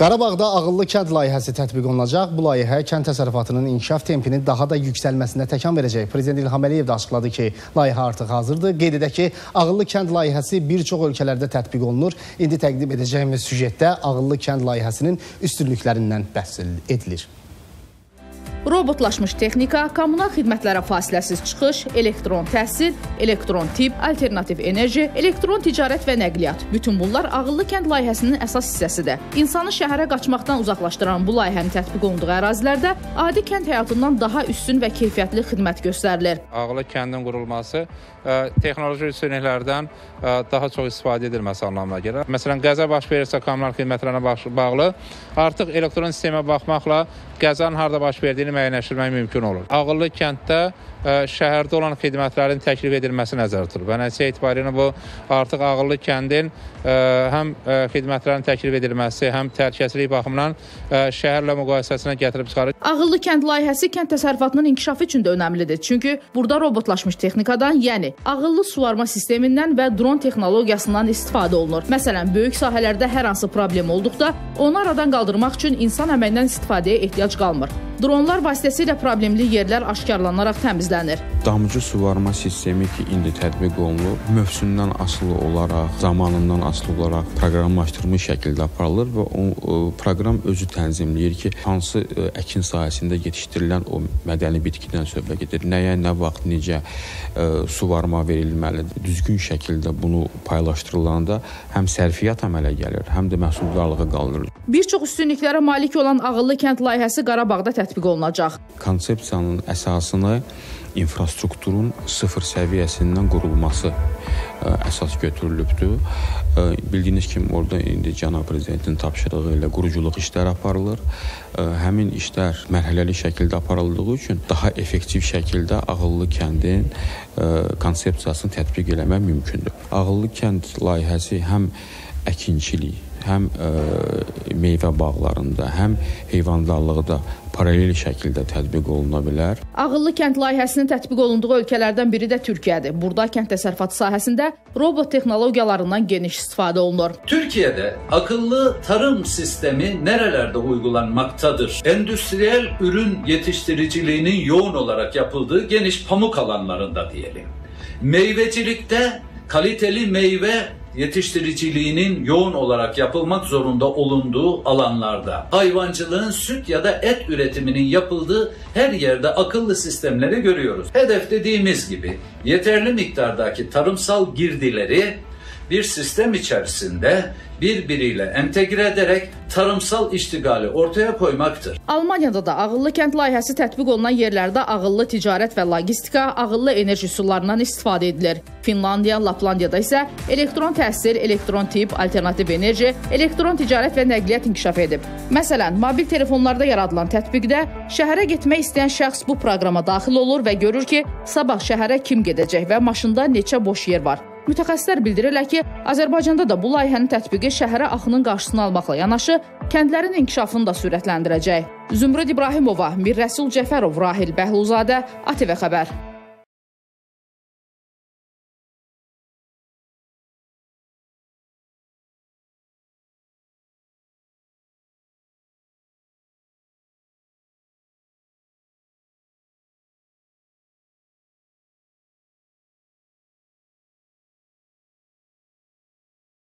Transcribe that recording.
Qarabağda ağıllı kənd layihəsi tətbiq olunacaq. Bu layihə kənd təsərrüfatının inkişaf tempinin daha da yüksəlməsinə təkan verəcək. Prezident İlham Əliyev də açıqladı ki, layihə artıq hazırdır. Qeyd edək ki, ağıllı kənd layihəsi bir çox ölkələrdə tətbiq olunur. İndi təqdim edəcəyimiz süjetdə ağıllı kənd layihəsinin üstünlüklərindən bəhs edilir. Robotlaşmış texnika, kommunal xidmətlərə fasiləsiz çıxış, elektron təhsil, elektron tibb, alternativ enerji, elektron ticarət və nəqliyyat. Bütün bunlar ağıllı kənd layihəsinin əsas hissəsidir. İnsanı şəhərə qaçmaqdan uzaqlaşdıran bu layihənin tətbiq olunduğu ərazilərdə adi kənd həyatından daha üstün və keyfiyyətli xidmət göstərilir. Ağıllı kəndin qurulması ə, texnoloji üstünlüklərdən ə, daha çox istifadə edilməsi anlamına gəlir. Məsələn, qəza baş verirsə kommunal xidmətlərlə bağlı artıq elektron sistemə baxmaqla qəzanın harda baş verdiyini müəyyənləşdirmək mümkün olur. Ağıllı kənddə ə, şəhərdə olan xidmətlərin təklif edilməsi nəzərdə tutulur. Və nəticə etibarilə bu artıq ağıllı kəndin ə, həm ə, xidmətlərin təklif edilməsi, həm təhlükəsizlik baxımından şəhərlə müqayisəsinə gətirib çıxarır. Ağıllı kənd layihəsi kənd təsərrüfatının inkişafı üçün də önəmlidir. Çünki burada robotlaşmış texnikadan, yəni ağıllı suvarma sistemindən və dron texnologiyasından istifadə olunur. Məsələn, böyük sahələrdə hər hansı problem olduqda onu aradan qaldırmaq üçün insan əməyindən istifadəyə ehtiyac qalmır. Dronlar vasitəsilə problemli yerlər aşkarlanaraq təmizlənir. Damcı suvarma sistemi ki, indi tətbiq olunur. Mövsümdən asılı olaraq, zamanından asılı olaraq proqramlaşdırılmış şəkildə aparılır və o, o proqram özü tənzimləyir ki, hansı ə, əkin sahəsində yetişdirilən o mədəni bitkidən söhbət gedir. Nəyə, nə vaxt, necə ə, suvarma verilməlidir. Düzgün şəkildə bunu paylaşdırılanda həm sərfiyyat əmələ gəlir, həm də məhsuldarlığı qaldırılır. Bir çox üstünlüklərə malik olan ağıllı kənd layihəsi Qarabağda tətbiq olunacaq. Konsepsiyanın əsasını infrastrukturun sıfır səviyyəsindən qurulması ə, əsas götürülübdür. Ə, bildiyiniz kimi orada indi cənab prezidentin tapşırığı ilə quruculuq işləri aparılır. Ə, həmin işlər mərhələli şəkildə aparıldığı üçün daha effektiv şəkildə ağıllı kəndin konsepsiyasını tətbiq eləmək mümkündür. Ağıllı kənd layihəsi həm əkinçilik, həm ə, meyvə bağlarında, həm heyvandarlıqda paralel şəkildə tətbiq oluna bilər. Ağıllı kənd layihəsinin tətbiq olunduğu ölkələrdən biri də Türkiyədir. Burada kənd təsərrüfatı sahəsində robot texnologiyalarından geniş istifadə olunur. Türkiye'de akıllı tarım sistemi nerelerde uygulanmaktadır? Endüstriyel ürün yetiştiriciliğinin yoğun olarak yapıldığı geniş pamuk alanlarında diyelim. Meyvecilikte kaliteli meyve yetiştiriciliğinin yoğun olarak yapılmak zorunda olunduğu alanlarda, hayvancılığın süt ya da et üretiminin yapıldığı her yerde akıllı sistemleri görüyoruz. Hedef dediğimiz gibi yeterli miktardaki tarımsal girdileri bir sistem içerisinde birbiriyle entegre ederek tarımsal iştigali ortaya koymaktır. Almaniyada da ağıllı kənd layihəsi tətbiq olunan yerlərdə ağıllı ticarət və logistika, ağıllı enerji üsullarından istifadə edilir. Finlandiya, Laplandiyada isə elektron təhsil, elektron tibb, alternativ enerji, elektron ticarət və nəqliyyat inkişaf edib. Məsələn, mobil telefonlarda yaradılan tətbiqdə şəhərə getmək istəyən şəxs bu proqrama daxil olur və görür ki, sabah şəhərə kim gedəcək və maşında neçə boş yer var. Mütəxəssislər bildirirlər ki, Azərbaycanda da bu layihənin tətbiqi şəhərə axının qarşısını almaqla yanaşı, kəndlərin inkişafını da sürətləndirəcək. Zümrüd İbrahimova, Mir Rəsul Cəfərov, Rahil Bəhluzadə, ATV xəbər.